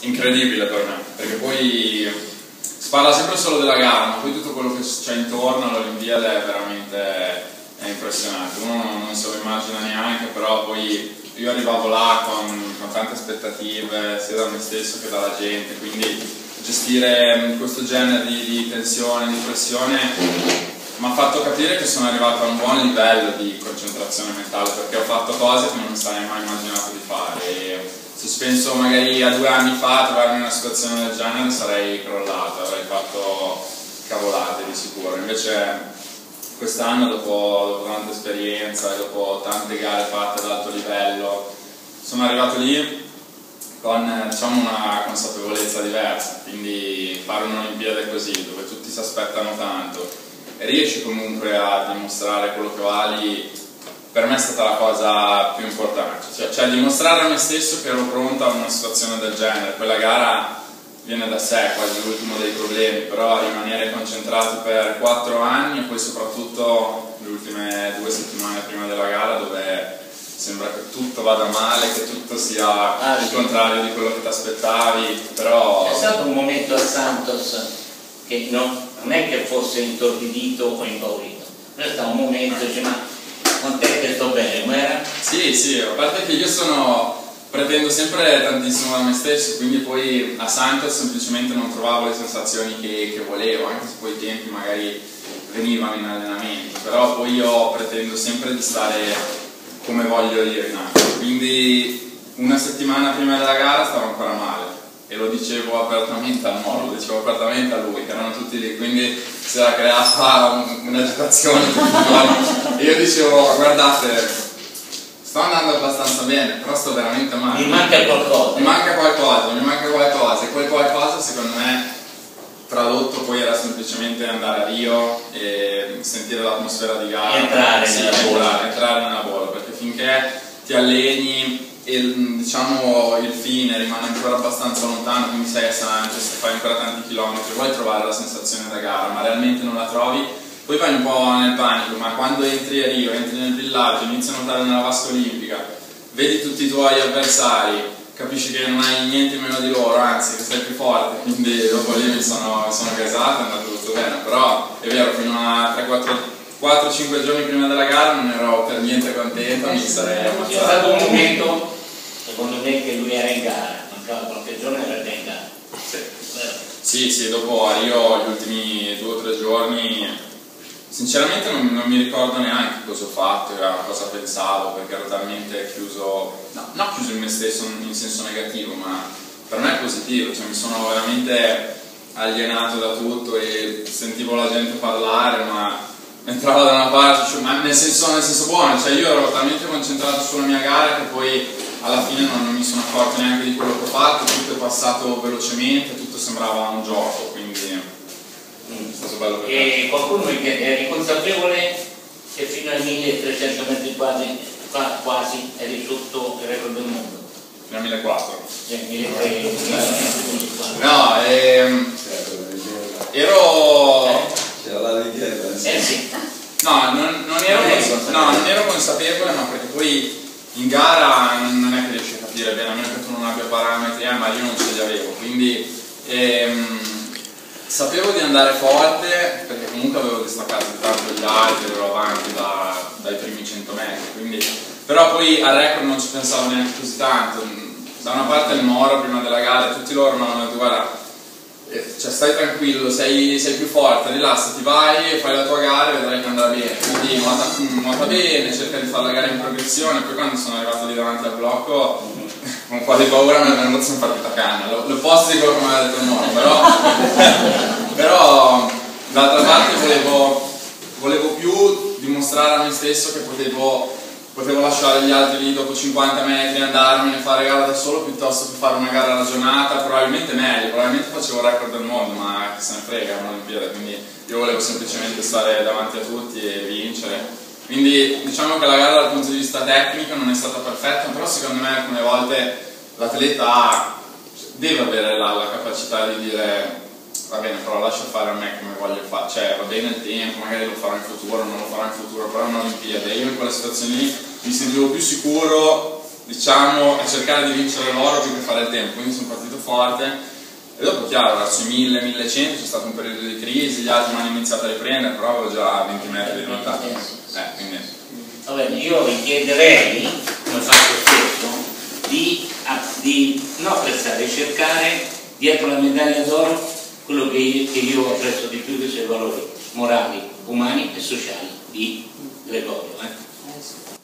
incredibile per me, perché poi si parla sempre solo della gara, ma poi tutto quello che c'è intorno all'Olimpiade è veramente è impressionante, uno non, non, se lo immagina neanche, però poi io arrivavo là con, con tante aspettative sia da me stesso che dalla gente, quindi gestire questo genere di, di tensione, di pressione mi ha fatto capire che sono arrivato a un buon livello di concentrazione mentale perché ho fatto cose che non sarei mai immaginato di fare. e se penso magari a due anni fa a trovarmi in una situazione del genere sarei crollato, avrei fatto cavolate di sicuro. Invece quest'anno dopo, dopo tanta esperienza dopo tante gare fatte ad alto livello sono arrivato lì con diciamo, una consapevolezza diversa, quindi fare un'Olimpiade così dove tutti si aspettano tanto e riesci comunque a dimostrare quello che vali, per me è stata la cosa più importante, cioè, cioè dimostrare a me stesso che ero pronto a una situazione del genere, quella gara viene da sé, quasi l'ultimo dei problemi, però rimanere concentrati per quattro anni e poi soprattutto le ultime due settimane prima della gara dove sembra che tutto vada male, che tutto sia ah, il contrario di quello che ti aspettavi, però... È stato un momento a Santos che non, non è che fosse intorbidito o impaurito, è stato un momento, dice ma con te che sto bene, com'era? Sì, a parte che io sono pretendo sempre tantissimo da me stesso, quindi poi a Santos semplicemente non trovavo le sensazioni che, che, volevo, anche se poi i tempi magari venivano in allenamento, però poi io pretendo sempre di stare come voglio io in acqua, quindi una settimana prima della gara stavo ancora male e lo dicevo apertamente al Moro, lo dicevo apertamente a lui, che erano tutti lì, quindi si era creata un'agitazione io dicevo guardate sto andando abbastanza bene, però sto veramente male. Mi manca qualcosa. Mi manca qualcosa, mi manca qualcosa e quel qualcosa secondo me tradotto poi era semplicemente andare a Rio e sentire l'atmosfera di gara. Entrare sì, nella bolla. Entrare nella bolla, perché finché ti alleni e diciamo il fine rimane ancora abbastanza lontano, quindi sei a San Angelo, fai ancora tanti chilometri, vuoi trovare la sensazione da gara, ma realmente non la trovi poi vai un po' nel panico, ma quando entri a Rio, entri nel villaggio, inizi a nuotare nella vasca olimpica, vedi tutti i tuoi avversari, capisci che non hai niente meno di loro, anzi che sei più forte, quindi dopo lì mi sono, sono casato, è andato tutto bene, però è vero, fino a 4-5 giorni prima della gara non ero per niente contento, mi sarei ammazzato. C'è stato un momento, secondo me, che lui era in gara, mancava qualche giorno e era in gara. Sì. sì, sì, dopo a Rio gli ultimi 2 o 3 giorni Sinceramente non, non, mi ricordo neanche cosa ho fatto, cosa pensavo, perché ero talmente chiuso, no, non chiuso in me stesso in senso negativo, ma per me è positivo, cioè mi sono veramente alienato da tutto e sentivo la gente parlare, ma entrava da una parte, cioè, ma nel senso, nel senso, buono, cioè io ero talmente concentrato sulla mia gara che poi alla fine non, non mi sono accorto neanche di quello che ho fatto, tutto è passato velocemente, tutto sembrava un gioco, qualcuno eri consapevole che fino ai 1300 metri quasi, quasi eri sotto il record del mondo? Fino al 1400. Eh, 1300. No, ehm, ero... C'era la richiesta. Eh sì. No, non, non, ero, no, non ero consapevole, ma perché poi in gara non è che riesci a capire bene, a meno che tu non abbia parametri, eh, ma io non ce li avevo, quindi... Ehm, Sapevo di andare forte comunque avevo distaccato gli altri, ero avanti da, dai primi 100 metri, quindi, però poi al record non ci pensavo neanche così tanto. Da una parte il Moro prima della gara, tutti loro mi hanno detto guarda, eh, cioè stai tranquillo, sei, sei, più forte, rilassati, vai, fai la tua gara e vedrai che andrà bene. Quindi nuota, nuota bene, cerca di fare la gara in progressione, poi quando sono arrivato lì davanti al blocco con quasi paura mi è venuto sempre partita canna, l'opposto di quello che mi aveva detto il mono, però, però d'altra parte volevo, volevo, più dimostrare a me stesso che potevo, potevo, lasciare gli altri lì dopo 50 metri, andarmene, fare gara da solo piuttosto che fare una gara ragionata, probabilmente meglio, probabilmente facevo il record del mondo, ma che se ne frega, è un'Olimpiade, quindi io volevo semplicemente stare davanti a tutti e vincere. Quindi diciamo che la gara dal punto di vista tecnico non è stata perfetta, però secondo me alcune volte l'atleta deve avere la, la capacità di dire va bene, però lascia fare a me come voglio fare, cioè va bene il tempo, magari lo farò in futuro, non lo farò in futuro, però è un'Olimpiade. Io in quella situazione lì mi sentivo più sicuro diciamo, a cercare di vincere l'oro più che fare il tempo, quindi sono partito forte e dopo chiaro verso i 1000, 1100 c'è stato un periodo di crisi, gli altri mi hanno iniziato a riprendere, però avevo già 20 metri di nuotato. Eh, quindi... Va bene, io richiederei, come faccio spesso, di, di non apprezzare, cercare dietro la medaglia d'oro quello che, che io apprezzo di più che sono i valori morali, umani e sociali di Gregorio. Eh?